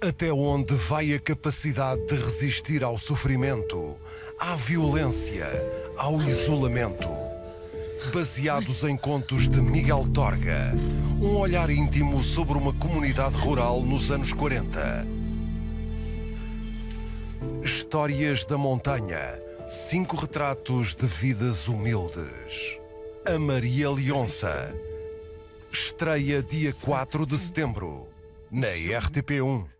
Até onde vai a capacidade de resistir ao sofrimento, à violência, ao isolamento? Baseados em contos de Miguel Torga, um olhar íntimo sobre uma comunidade rural nos anos 40. Histórias da Montanha, cinco retratos de vidas humildes. A Maria Leonça. Estreia dia 4 de setembro, na RTP1.